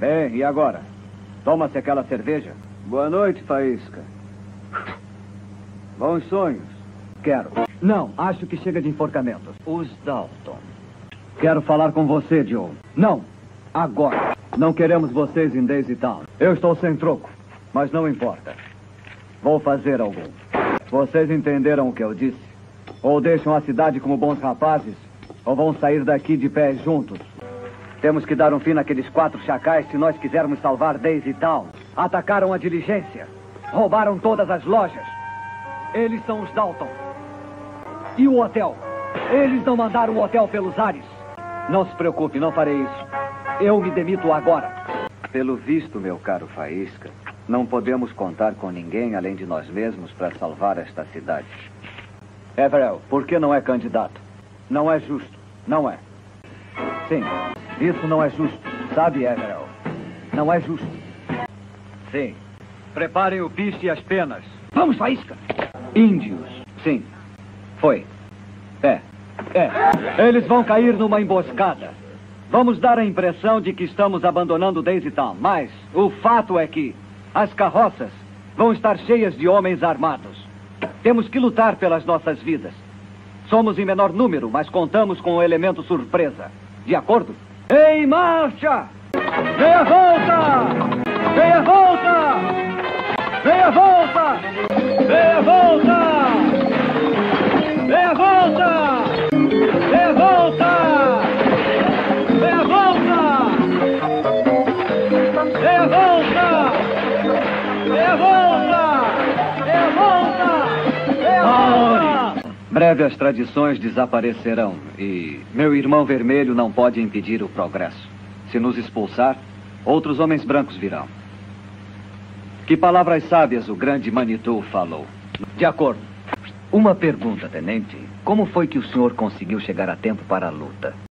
Bem, e agora? Toma-se aquela cerveja? Boa noite, Faísca. Bons sonhos. Quero. Não, acho que chega de enforcamentos. Os Dalton. Quero falar com você, Joe. Não, agora. Não queremos vocês em Daisy Town. Eu estou sem troco, mas não importa. Vou fazer algum. Vocês entenderam o que eu disse? Ou deixam a cidade como bons rapazes, ou vão sair daqui de pé juntos. Temos que dar um fim naqueles quatro chacais se nós quisermos salvar Daisy Town. Atacaram a diligência. Roubaram todas as lojas. Eles são os Dalton. E o hotel? Eles não mandaram o hotel pelos ares. Não se preocupe, não farei isso. Eu me demito agora. Pelo visto, meu caro Faísca, não podemos contar com ninguém além de nós mesmos para salvar esta cidade. Everell, por que não é candidato? Não é justo. Não é. Sim, isso não é justo. Sabe, Everell? Não é justo. Sim. Preparem o piche e as penas. Vamos, Faísca! Índios. Sim. Foi. É. É. Eles vão cair numa emboscada. Vamos dar a impressão de que estamos abandonando Daisy Town. Mas o fato é que as carroças vão estar cheias de homens armados. Temos que lutar pelas nossas vidas. Somos em menor número, mas contamos com o elemento surpresa. De acordo? Em marcha! Meia Breve as tradições desaparecerão e meu irmão vermelho não pode impedir o progresso. Se nos expulsar, outros homens brancos virão. Que palavras sábias o grande Manitou falou. De acordo. Uma pergunta, tenente. Como foi que o senhor conseguiu chegar a tempo para a luta?